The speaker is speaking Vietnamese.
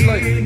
good luck.